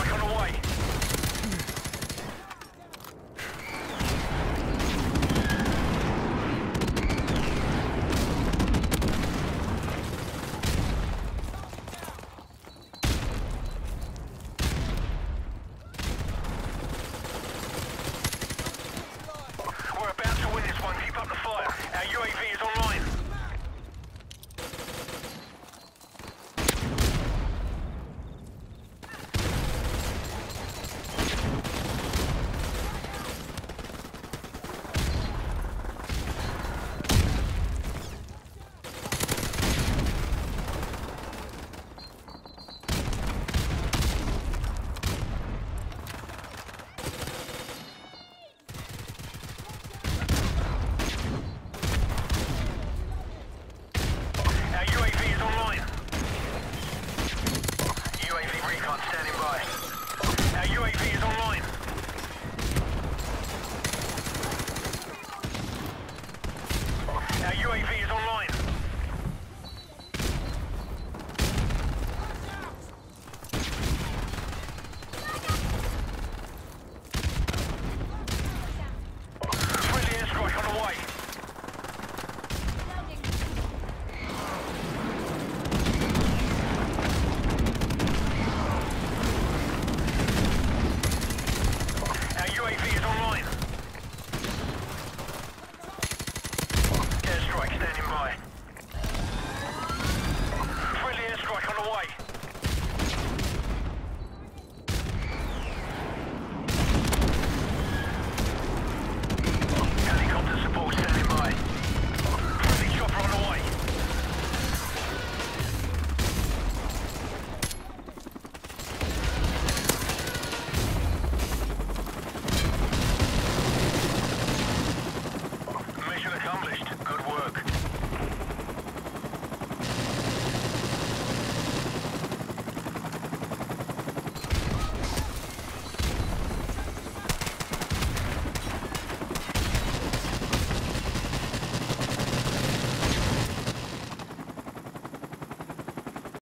Airstrike on the way. Standing by. Our UAV is online. Our UAV is away.